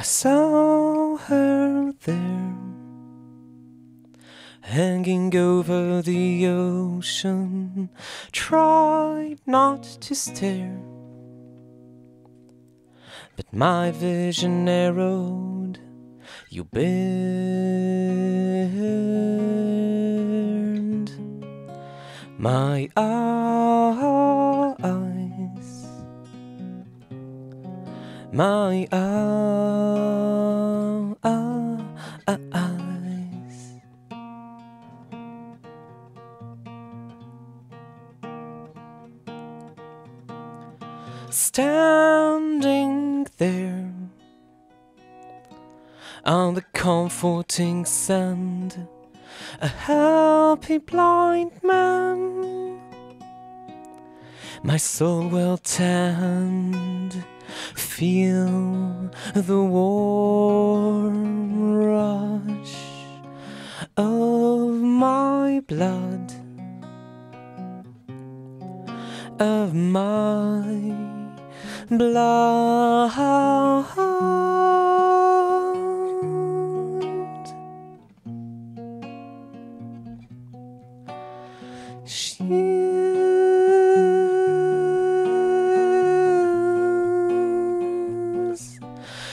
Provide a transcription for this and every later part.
I saw her there, hanging over the ocean. Tried not to stare, but my vision narrowed. You burned my eyes, my oh, oh, oh, eyes. Standing there on the comforting sand, a happy blind man, my soul will tanned, feel the warm rush of my blood, of my blood. She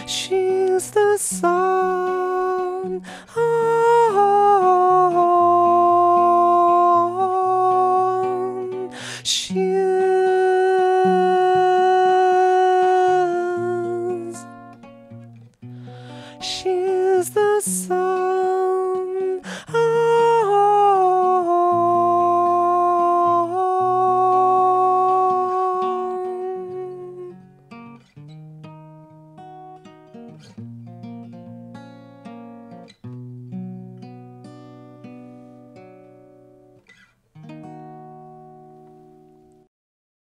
She's the sun. She's the sun.